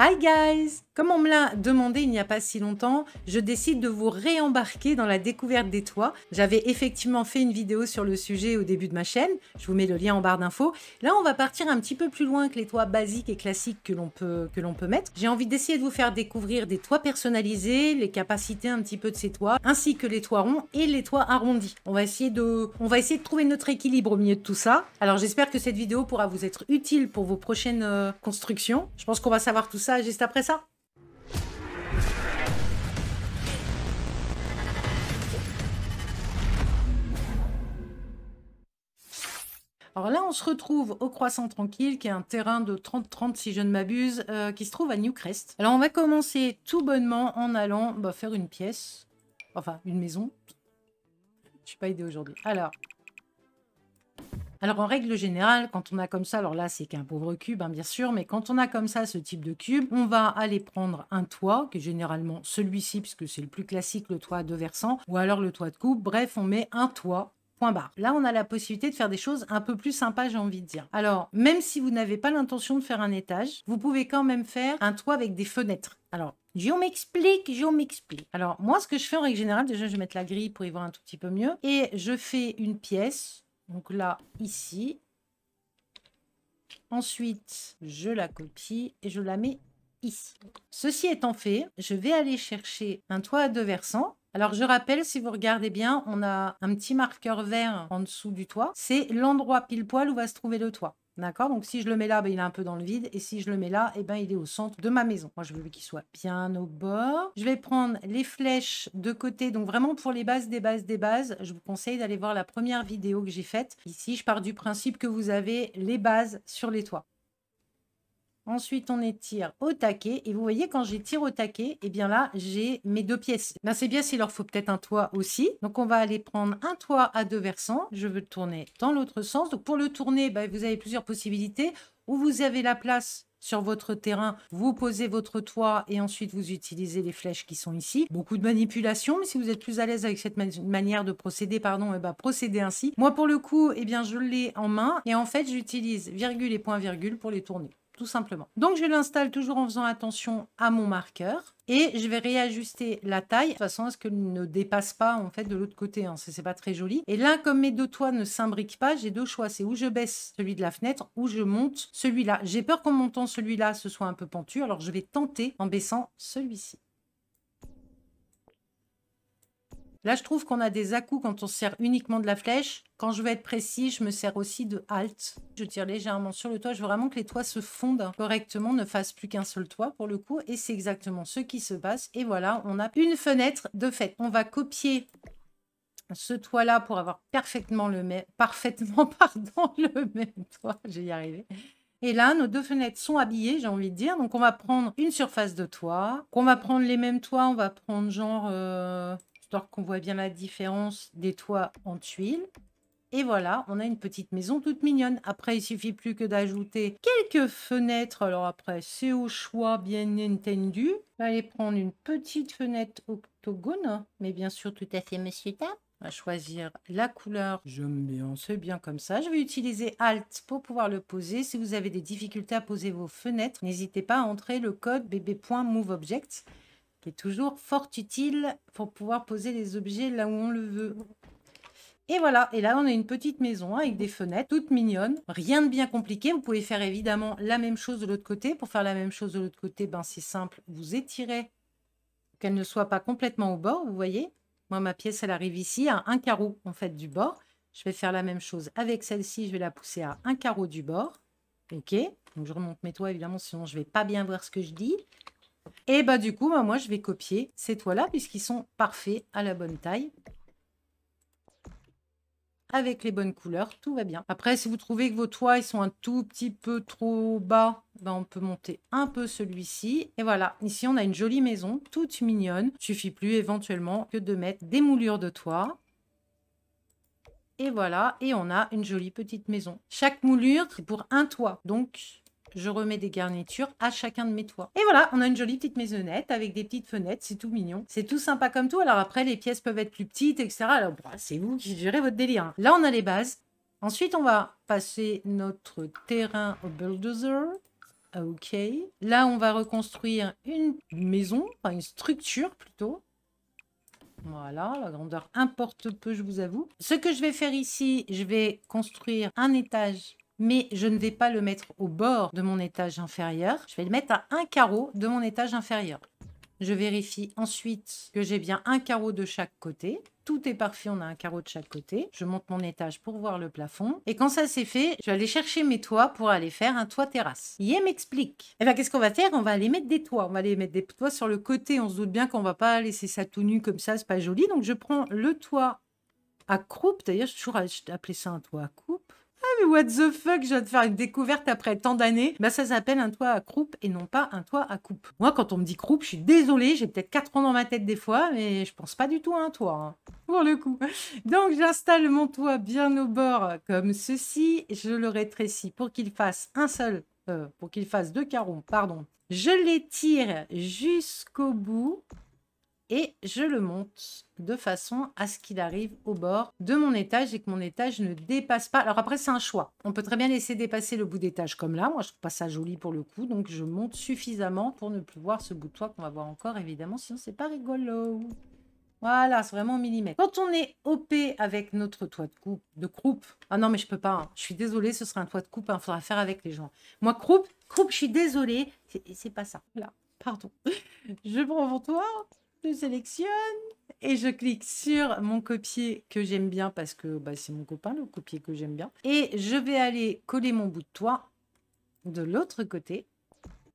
Hi guys Comme on me l'a demandé il n'y a pas si longtemps, je décide de vous réembarquer dans la découverte des toits. J'avais effectivement fait une vidéo sur le sujet au début de ma chaîne, je vous mets le lien en barre d'infos. Là, on va partir un petit peu plus loin que les toits basiques et classiques que l'on peut, mettre. J'ai envie d'essayer de vous faire découvrir des toits personnalisés, les capacités un petit peu de ces toits, ainsi que les toits ronds et les toits arrondis. On va essayer de, on va essayer de trouver notre équilibre au milieu de tout ça. Alors j'espère que cette vidéo pourra vous être utile pour vos prochaines euh, constructions. Je pense qu'on va savoir tout ça juste après ça. Alors là, on se retrouve au Croissant Tranquille, qui est un terrain de 30-30, si je ne m'abuse, euh, qui se trouve à Newcrest. Alors, on va commencer tout bonnement en allant bah, faire une pièce. Enfin, une maison. Je suis pas aidée aujourd'hui. Alors, alors en règle générale, quand on a comme ça, alors là c'est qu'un pauvre cube hein, bien sûr, mais quand on a comme ça ce type de cube, on va aller prendre un toit, qui est généralement celui-ci, puisque c'est le plus classique, le toit à deux versants, ou alors le toit de coupe. Bref, on met un toit Point barre. Là, on a la possibilité de faire des choses un peu plus sympas, j'ai envie de dire. Alors, même si vous n'avez pas l'intention de faire un étage, vous pouvez quand même faire un toit avec des fenêtres. Alors, je m'explique, je m'explique. Alors, moi, ce que je fais en règle générale, déjà, je vais mettre la grille pour y voir un tout petit peu mieux. Et je fais une pièce donc là, ici. Ensuite, je la copie et je la mets ici. Ceci étant fait, je vais aller chercher un toit à deux versants. Alors, je rappelle, si vous regardez bien, on a un petit marqueur vert en dessous du toit. C'est l'endroit pile poil où va se trouver le toit. D'accord? Donc si je le mets là, ben, il est un peu dans le vide. Et si je le mets là, eh ben, il est au centre de ma maison. Moi, je veux qu'il soit bien au bord. Je vais prendre les flèches de côté. Donc vraiment pour les bases des bases des bases, je vous conseille d'aller voir la première vidéo que j'ai faite. Ici, je pars du principe que vous avez les bases sur les toits. Ensuite, on étire au taquet. Et vous voyez, quand j'étire au taquet, et eh bien là, j'ai mes deux pièces. Ben, c'est bien s'il leur faut peut-être un toit aussi. Donc, on va aller prendre un toit à deux versants. Je veux le tourner dans l'autre sens. Donc, pour le tourner, ben, vous avez plusieurs possibilités. Ou vous avez la place sur votre terrain, vous posez votre toit et ensuite vous utilisez les flèches qui sont ici. Beaucoup de manipulation, mais si vous êtes plus à l'aise avec cette manière de procéder, pardon, eh ben procédez ainsi. Moi, pour le coup, eh bien, je l'ai en main et en fait, j'utilise virgule et point virgule pour les tourner tout simplement. Donc je l'installe toujours en faisant attention à mon marqueur et je vais réajuster la taille de façon à ce qu'elle ne dépasse pas en fait de l'autre côté. Hein. C'est pas très joli. Et là, comme mes deux toits ne s'imbriquent pas, j'ai deux choix. C'est où je baisse celui de la fenêtre ou je monte celui-là. J'ai peur qu'en montant celui-là, ce soit un peu pentu. Alors je vais tenter en baissant celui-ci. Là, je trouve qu'on a des à-coups quand on sert uniquement de la flèche. Quand je veux être précis, je me sers aussi de halt. Je tire légèrement sur le toit. Je veux vraiment que les toits se fondent correctement, ne fassent plus qu'un seul toit pour le coup. Et c'est exactement ce qui se passe. Et voilà, on a une fenêtre de fait. On va copier ce toit-là pour avoir parfaitement le même, parfaitement, pardon, le même y arrivé. Et là, nos deux fenêtres sont habillées, j'ai envie de dire. Donc, on va prendre une surface de toit. On va prendre les mêmes toits. On va prendre genre... Euh, histoire qu'on voit bien la différence des toits en tuiles. Et voilà, on a une petite maison toute mignonne. Après, il suffit plus que d'ajouter quelques fenêtres. Alors après, c'est au choix, bien entendu. On va aller prendre une petite fenêtre octogone, mais bien sûr tout à fait monsieur Tap. On va choisir la couleur. J'aime bien, c'est bien comme ça. Je vais utiliser Alt pour pouvoir le poser. Si vous avez des difficultés à poser vos fenêtres, n'hésitez pas à entrer le code bb.moveobject qui est toujours fort utile pour pouvoir poser les objets là où on le veut. Et voilà, et là on a une petite maison avec des fenêtres toutes mignonnes, rien de bien compliqué. Vous pouvez faire évidemment la même chose de l'autre côté. Pour faire la même chose de l'autre côté, ben c'est simple, vous étirez qu'elle ne soit pas complètement au bord, vous voyez. Moi ma pièce elle arrive ici à un carreau en fait du bord. Je vais faire la même chose avec celle-ci, je vais la pousser à un carreau du bord. Ok, donc je remonte mes toits évidemment, sinon je vais pas bien voir ce que je dis. Et bah du coup, bah, moi, je vais copier ces toits-là puisqu'ils sont parfaits à la bonne taille. Avec les bonnes couleurs, tout va bien. Après, si vous trouvez que vos toits sont un tout petit peu trop bas, bah, on peut monter un peu celui-ci. Et voilà, ici on a une jolie maison, toute mignonne. Il suffit plus éventuellement que de mettre des moulures de toit. Et voilà, et on a une jolie petite maison. Chaque moulure, c'est pour un toit. Donc, je remets des garnitures à chacun de mes toits. Et voilà, on a une jolie petite maisonnette avec des petites fenêtres, c'est tout mignon. C'est tout sympa comme tout. Alors après, les pièces peuvent être plus petites, etc. Alors bah, c'est vous qui gérez votre délire. Là, on a les bases. Ensuite, on va passer notre terrain au bulldozer. Ok. Là, on va reconstruire une maison, enfin une structure plutôt. Voilà, la grandeur importe peu, je vous avoue. Ce que je vais faire ici, je vais construire un étage, mais je ne vais pas le mettre au bord de mon étage inférieur. Je vais le mettre à un carreau de mon étage inférieur. Je vérifie ensuite que j'ai bien un carreau de chaque côté. Tout est parfait, on a un carreau de chaque côté. Je monte mon étage pour voir le plafond. Et quand ça c'est fait, je vais aller chercher mes toits pour aller faire un toit terrasse. Yé m'explique. Eh bien, qu'est-ce qu'on va faire? On va aller mettre des toits. On va aller mettre des toits sur le côté. On se doute bien qu'on va pas laisser ça tout nu comme ça, c'est pas joli. Donc, je prends le toit à croupe. D'ailleurs, j'ai toujours appelé ça un toit à coupe. Ah, mais what the fuck, je viens de faire une découverte après tant d'années. Bah, ça s'appelle un toit à croupe et non pas un toit à coupe. Moi, quand on me dit croupe, je suis désolée, j'ai peut-être 4 ans dans ma tête des fois, mais je pense pas du tout à un toit, hein, pour le coup. Donc, j'installe mon toit bien au bord, comme ceci. Je le rétrécis pour qu'il fasse un seul, euh, pour qu'il fasse deux carreaux, pardon. Je l'étire jusqu'au bout et je le monte de façon à ce qu'il arrive au bord de mon étage et que mon étage ne dépasse pas. Alors après, c'est un choix. On peut très bien laisser dépasser le bout d'étage comme là. Moi, je trouve pas ça joli pour le coup, donc je monte suffisamment pour ne plus voir ce bout de toit qu'on va voir encore, évidemment, sinon c'est pas rigolo. Voilà, c'est vraiment au millimètre. Quand on est OP avec notre toit de coupe, de croupe, ah non mais je peux pas, hein. je suis désolée, ce sera un toit de coupe, il hein. faudra faire avec les gens. Moi, croupe, croupe, je suis désolée, c'est pas ça. Là, pardon. Je prends mon toit, je sélectionne et je clique sur mon copier que j'aime bien parce que bah, c'est mon copain, le copier que j'aime bien. Et je vais aller coller mon bout de toit de l'autre côté.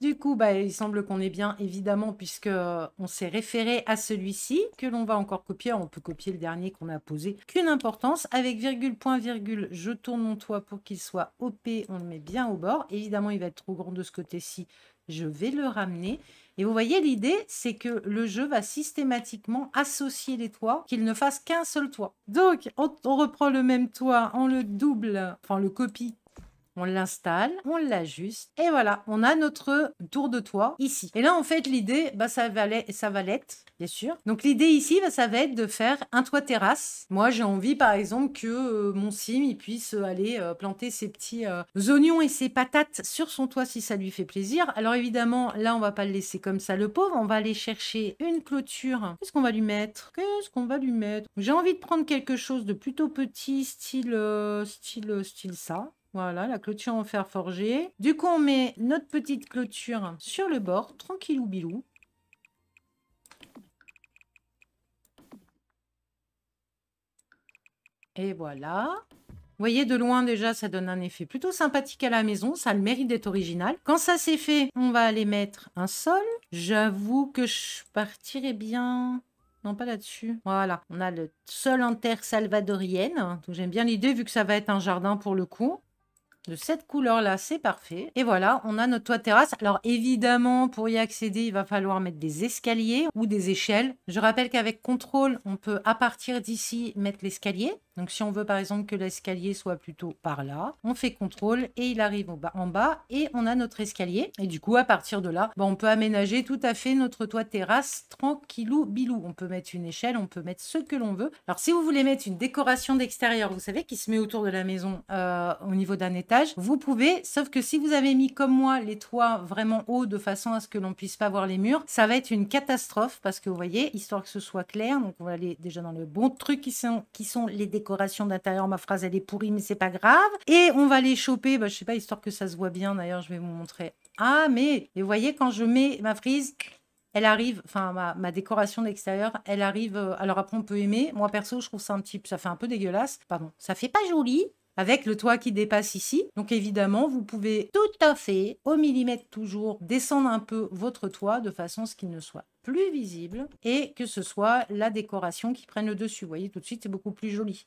Du coup, bah, il semble qu'on est bien, évidemment, puisque euh, on s'est référé à celui-ci, que l'on va encore copier. On peut copier le dernier qu'on a posé. Qu'une importance. Avec virgule, point, virgule, je tourne mon toit pour qu'il soit OP. On le met bien au bord. Évidemment, il va être trop grand de ce côté-ci. Je vais le ramener. Et vous voyez, l'idée, c'est que le jeu va systématiquement associer les toits, qu'il ne fasse qu'un seul toit. Donc, on, reprend le même toit, on le double, enfin, on le copie on l'installe, on l'ajuste, et voilà, on a notre tour de toit ici. Et là, en fait, l'idée, bah, ça, va l'être, bien sûr. Donc, l'idée ici, bah, ça va être de faire un toit terrasse. Moi, j'ai envie, par exemple, que euh, mon sim, il puisse aller euh, planter ses petits euh, oignons et ses patates sur son toit si ça lui fait plaisir. Alors, évidemment, là, on va pas le laisser comme ça, le pauvre. On va aller chercher une clôture. Qu'est-ce qu'on va lui mettre? Qu'est-ce qu'on va lui mettre? J'ai envie de prendre quelque chose de plutôt petit, style, style, style ça. Voilà, la clôture en fer forgé. Du coup, on met notre petite clôture sur le bord, tranquillou bilou. Et voilà. Vous voyez, de loin déjà, ça donne un effet plutôt sympathique à la maison. Ça a le mérite d'être original. Quand ça c'est fait, on va aller mettre un sol. J'avoue que je partirais bien... Non, pas là-dessus. Voilà, on a le sol en terre salvadorienne. J'aime bien l'idée vu que ça va être un jardin pour le coup de cette couleur-là, c'est parfait. Et voilà, on a notre toit de terrasse. Alors évidemment, pour y accéder, il va falloir mettre des escaliers ou des échelles. Je rappelle qu'avec contrôle, on peut à partir d'ici mettre l'escalier. Donc si on veut par exemple que l'escalier soit plutôt par là, on fait contrôle et il arrive en bas et on a notre escalier. Et du coup, à partir de là, on peut aménager tout à fait notre toit de terrasse tranquillou bilou. On peut mettre une échelle, on peut mettre ce que l'on veut. Alors si vous voulez mettre une décoration d'extérieur, vous savez, qui se met autour de la maison euh, au niveau d'un étage, vous pouvez, sauf que si vous avez mis comme moi les toits vraiment hauts de façon à ce que l'on puisse pas voir les murs, ça va être une catastrophe parce que vous voyez, histoire que ce soit clair, donc on va aller déjà dans le bon truc qui sont, qui sont les décorations décoration d'intérieur. Ma phrase, elle est pourrie, mais c'est pas grave. Et on va les choper, bah, je sais pas, histoire que ça se voit bien. D'ailleurs, je vais vous montrer. Ah, mais vous voyez, quand je mets ma frise, elle arrive, enfin ma, décoration d'extérieur, elle arrive. Euh, alors après, on peut aimer. Moi perso, je trouve ça un petit, ça fait un peu dégueulasse. Pardon, ça fait pas joli avec le toit qui dépasse ici. Donc évidemment, vous pouvez tout à fait, au millimètre toujours, descendre un peu votre toit de façon à ce qu'il ne soit plus visible et que ce soit la décoration qui prenne le dessus. Vous voyez, tout de suite, c'est beaucoup plus joli.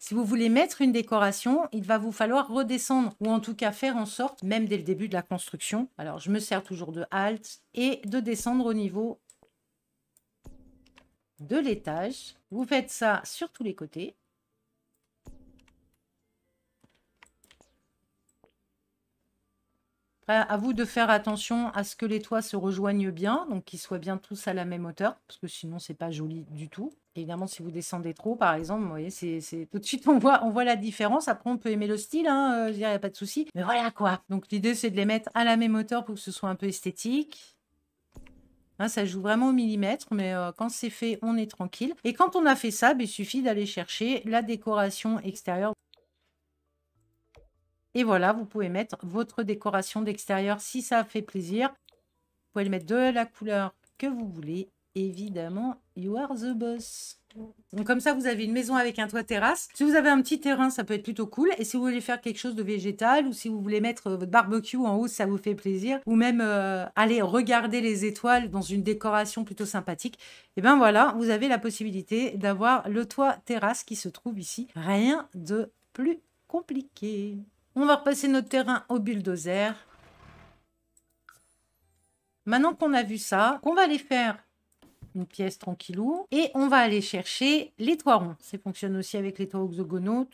Si vous voulez mettre une décoration, il va vous falloir redescendre ou en tout cas faire en sorte, même dès le début de la construction, alors je me sers toujours de Alt et de descendre au niveau de l'étage. Vous faites ça sur tous les côtés. À vous de faire attention à ce que les toits se rejoignent bien, donc qu'ils soient bien tous à la même hauteur, parce que sinon c'est pas joli du tout. Évidemment, si vous descendez trop, par exemple, vous voyez, c'est tout de suite, on voit, la différence. Après, on peut aimer le style, il n'y a pas de souci. Mais voilà quoi. Donc, l'idée, c'est de les mettre à la même hauteur pour que ce soit un peu esthétique. Hein, ça joue vraiment au millimètre, mais euh, quand c'est fait, on est tranquille. Et quand on a fait ça, ben, il suffit d'aller chercher la décoration extérieure. Et voilà, vous pouvez mettre votre décoration d'extérieur si ça fait plaisir. Vous pouvez le mettre de la couleur que vous voulez. Évidemment, you are the boss. Donc comme ça, vous avez une maison avec un toit terrasse. Si vous avez un petit terrain, ça peut être plutôt cool. Et si vous voulez faire quelque chose de végétal ou si vous voulez mettre euh, votre barbecue en haut, ça vous fait plaisir. Ou même euh, aller regarder les étoiles dans une décoration plutôt sympathique. Et ben voilà, vous avez la possibilité d'avoir le toit terrasse qui se trouve ici. Rien de plus compliqué. On va repasser notre terrain au bulldozer. Maintenant qu'on a vu ça, on va aller faire une pièce tranquillou et on va aller chercher les toits ronds. Ça fonctionne aussi avec les toits hexagonaux.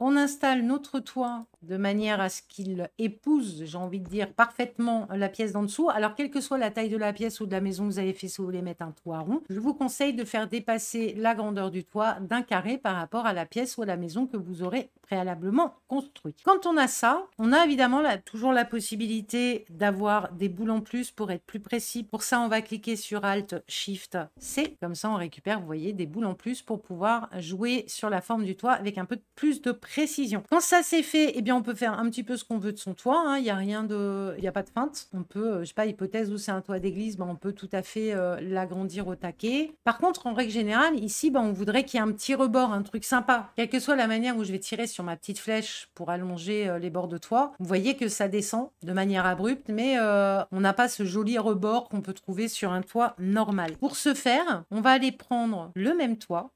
On installe notre toit de manière à ce qu'il épouse, j'ai envie de dire, parfaitement la pièce d'en dessous. Alors, quelle que soit la taille de la pièce ou de la maison que vous avez fait, si vous voulez mettre un toit rond, je vous conseille de faire dépasser la grandeur du toit d'un carré par rapport à la pièce ou à la maison que vous aurez préalablement construite. Quand on a ça, on a évidemment toujours la possibilité d'avoir des boules en plus pour être plus précis. Pour ça, on va cliquer sur Alt Shift C. Comme ça, on récupère, vous voyez, des boules en plus pour pouvoir jouer sur la forme du toit avec un peu plus de précision. Quand ça c'est fait, eh bien, on peut faire un petit peu ce qu'on veut de son toit. hein. Il n'y a rien de, il n'y a pas de feinte. On peut, euh, je sais pas, hypothèse où c'est un toit d'église, ben, on peut tout à fait euh, l'agrandir au taquet. Par contre, en règle générale, ici, ben, on voudrait qu'il y ait un petit rebord, un truc sympa. Quelle que soit la manière où je vais tirer sur ma petite flèche pour allonger euh, les bords de toit, vous voyez que ça descend de manière abrupte, mais on n'a pas ce joli rebord qu'on peut trouver sur un toit normal. Pour ce faire, on va aller prendre le même toit,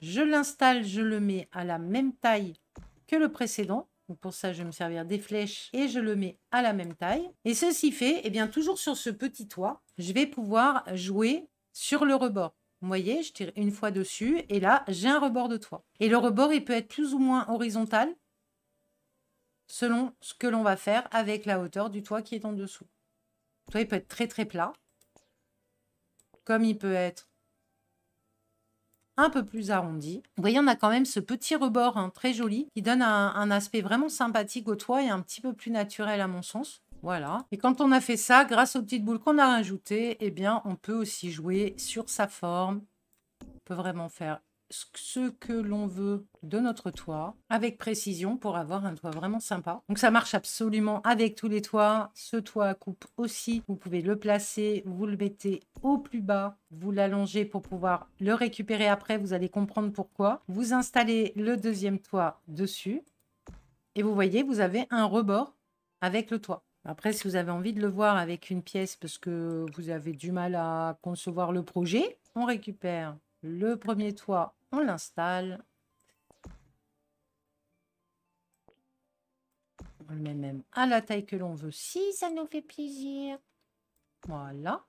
je l'installe, je le mets à la même taille que le précédent. Pour ça, je vais me servir des flèches et je le mets à la même taille. Et ceci fait, eh bien toujours sur ce petit toit, je vais pouvoir jouer sur le rebord. Vous voyez, je tire une fois dessus et là, j'ai un rebord de toit. Et le rebord, il peut être plus ou moins horizontal selon ce que l'on va faire avec la hauteur du toit qui est en dessous. Le toit, il peut être très très plat, comme il peut être un peu plus arrondi. Vous voyez, on a quand même ce petit rebord hein, très joli qui donne un, un aspect vraiment sympathique au toit et un petit peu plus naturel à mon sens. Voilà. Et quand on a fait ça, grâce aux petites boules qu'on a rajoutées, eh bien, on peut aussi jouer sur sa forme. On peut vraiment faire ce que l'on veut de notre toit avec précision pour avoir un toit vraiment sympa. Donc ça marche absolument avec tous les toits. Ce toit à coupe aussi, vous pouvez le placer, vous le mettez au plus bas, vous l'allongez pour pouvoir le récupérer après, vous allez comprendre pourquoi. Vous installez le deuxième toit dessus et vous voyez, vous avez un rebord avec le toit. Après, si vous avez envie de le voir avec une pièce parce que vous avez du mal à concevoir le projet, on récupère le premier toit, on l'installe. On le met même à la taille que l'on veut si ça nous fait plaisir. Voilà.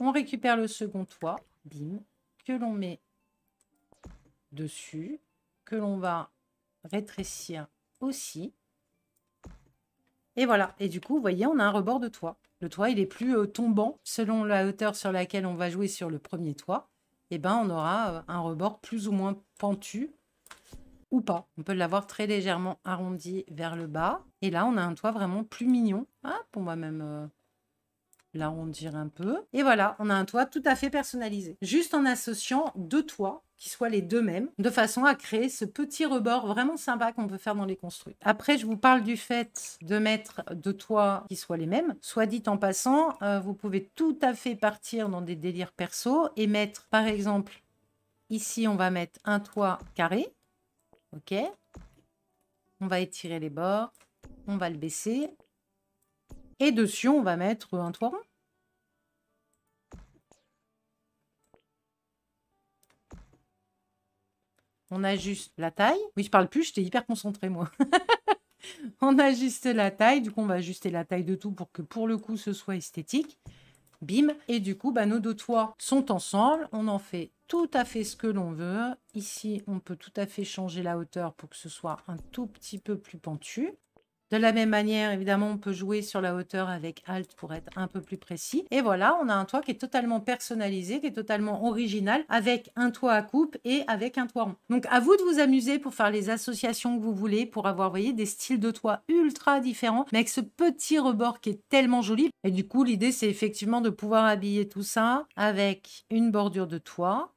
On récupère le second toit, bim, que l'on met dessus, que l'on va rétrécir aussi. Et voilà. Et du coup, vous voyez, on a un rebord de toit. Le toit, il est plus euh, tombant selon la hauteur sur laquelle on va jouer sur le premier toit. Et ben, on aura euh, un rebord plus ou moins pentu ou pas. On peut l'avoir très légèrement arrondi vers le bas. Et là, on a un toit vraiment plus mignon. Ah, on va même euh, l'arrondir un peu. Et voilà, on a un toit tout à fait personnalisé. Juste en associant deux toits qui soient les deux mêmes, de façon à créer ce petit rebord vraiment sympa qu'on peut faire dans les construits. Après, je vous parle du fait de mettre deux toits qui soient les mêmes. Soit dit en passant, euh, vous pouvez tout à fait partir dans des délires perso et mettre, par exemple, ici, on va mettre un toit carré. OK On va étirer les bords. On va le baisser. Et dessus, on va mettre un toit rond. On ajuste la taille. Oui, je parle plus, j'étais hyper concentrée, moi. on ajuste la taille. Du coup, on va ajuster la taille de tout pour que, pour le coup, ce soit esthétique. Bim. Et du coup, bah, nos deux toits sont ensemble. On en fait tout à fait ce que l'on veut. Ici, on peut tout à fait changer la hauteur pour que ce soit un tout petit peu plus pentu. De la même manière, évidemment, on peut jouer sur la hauteur avec Alt pour être un peu plus précis. Et voilà, on a un toit qui est totalement personnalisé, qui est totalement original, avec un toit à coupe et avec un toit rond. Donc, à vous de vous amuser pour faire les associations que vous voulez, pour avoir, voyez, des styles de toit ultra différents, mais avec ce petit rebord qui est tellement joli. Et du coup, l'idée, c'est effectivement de pouvoir habiller tout ça avec une bordure de toit,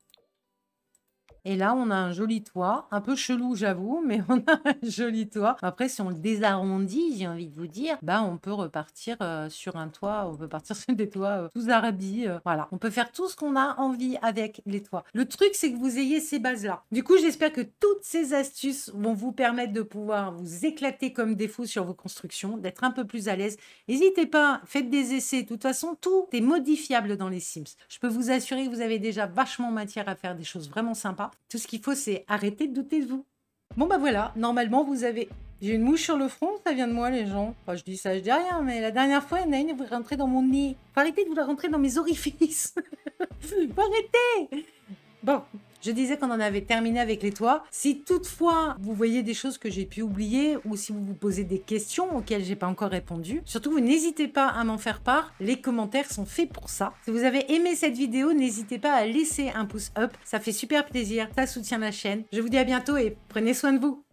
et là, on a un joli toit, un peu chelou, j'avoue, mais on a un joli toit. Après, si on le désarrondit, j'ai envie de vous dire, bah, on peut repartir euh, sur un toit, on peut partir sur des toits euh, tous arabis. Euh, voilà, on peut faire tout ce qu'on a envie avec les toits. Le truc, c'est que vous ayez ces bases-là. Du coup, j'espère que toutes ces astuces vont vous permettre de pouvoir vous éclater comme des fous sur vos constructions, d'être un peu plus à l'aise. N'hésitez pas, faites des essais. De toute façon, tout est modifiable dans les Sims. Je peux vous assurer que vous avez déjà vachement matière à faire des choses vraiment sympas. Tout ce qu'il faut, c'est arrêter de douter de vous. Bon bah voilà, normalement vous avez... J'ai une mouche sur le front, ça vient de moi les gens. Enfin je dis ça, je dis rien, mais la dernière fois, il y en a une, vous rentrez dans mon nez. Faut arrêter de vous la rentrer dans mes orifices. Faut arrêter Bon, je disais qu'on en avait terminé avec les toits. Si toutefois vous voyez des choses que j'ai pu oublier ou si vous vous posez des questions auxquelles j'ai pas encore répondu, surtout vous n'hésitez pas à m'en faire part. Les commentaires sont faits pour ça. Si vous avez aimé cette vidéo, n'hésitez pas à laisser un pouce up. Ça fait super plaisir, ça soutient la chaîne. Je vous dis à bientôt et prenez soin de vous.